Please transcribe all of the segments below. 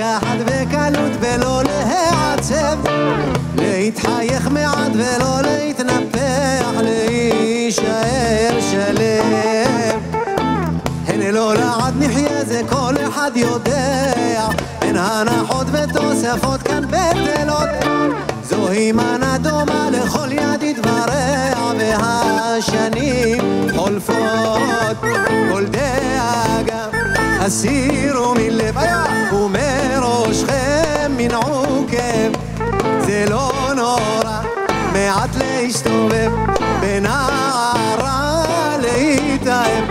לקחת בקלות ולא להעצב, להתחייך מעט ולא להתנפח, להישאר שלם. הנה לא לעד נחיה זה כל אחד יודע, אין הנחות ותוספות כאן בטלות. זוהי מנה דומה לכל יד דבריה, והשנים חולפות כל דאגה. הסירו להסתובב, בנערה להתאהב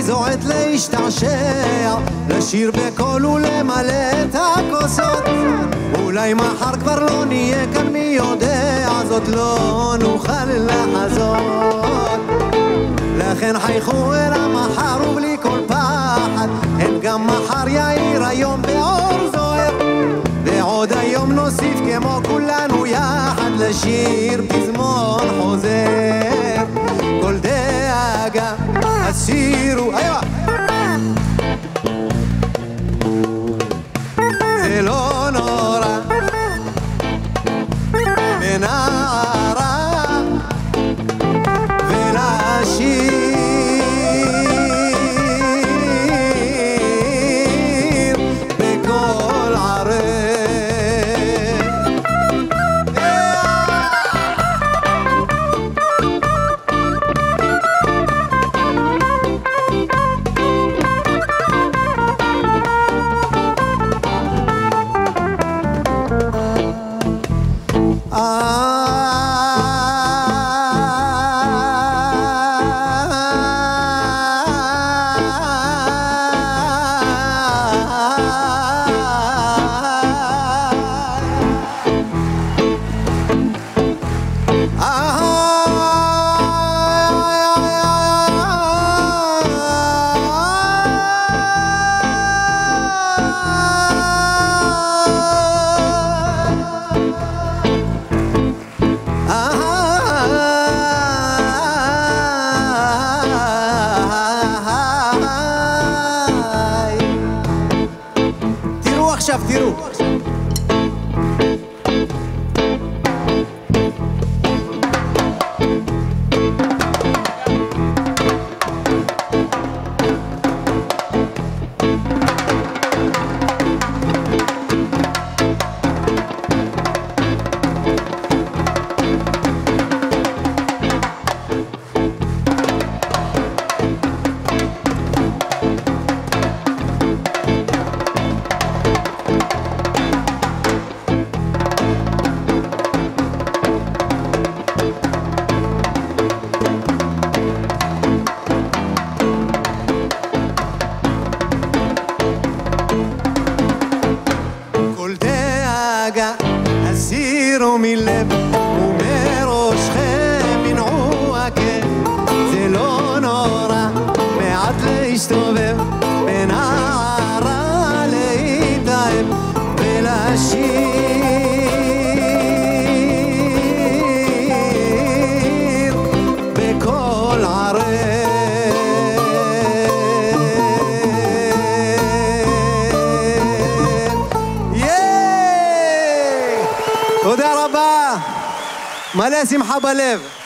ידידיי זועט להשתעשע, לשיר בקול ולמלא את הכוסות. אולי מחר כבר לא נהיה כאן מי יודע, זאת לא נוכל לחזות. לכן חייכו אל המחר ובלי כל פחד, הן גם מחר יאיר היום באור זוהר. ועוד היום נוסיף כמו כולנו יחד לשיר פזמון חוזר. כל דאגה Ciro. Aí עכשיו, תראו. הסירו מלב ומראשכם מנעו הכאב זה לא נורא מעט להסתובב מלא שמחה בלב.